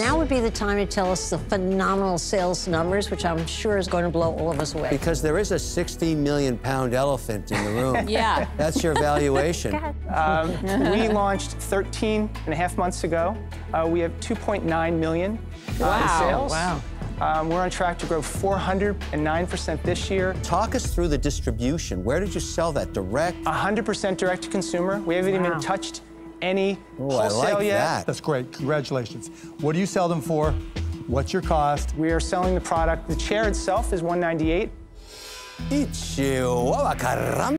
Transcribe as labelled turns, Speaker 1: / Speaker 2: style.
Speaker 1: Now would be the time to tell us the phenomenal sales numbers, which I'm sure is going to blow all of us away.
Speaker 2: Because there is a 60 million pound elephant in the room.
Speaker 3: Yeah.
Speaker 2: That's your valuation.
Speaker 4: Um, we launched 13 and a half months ago. Uh, we have 2.9 million uh,
Speaker 3: Wow,
Speaker 4: in sales.
Speaker 3: wow.
Speaker 4: Um, we're on track to grow 409% this year.
Speaker 2: Talk us through the distribution. Where did you sell that? Direct?
Speaker 4: 100% direct to consumer. We haven't
Speaker 1: Wow.
Speaker 4: even touched any
Speaker 2: Oh, I
Speaker 4: wholesale
Speaker 2: like
Speaker 4: yet.
Speaker 2: that.
Speaker 5: That's great. Congratulations. What do you sell them for? What's your cost?
Speaker 4: We are selling the product. The chair itself is 198.
Speaker 2: Ichihuahua, caramba.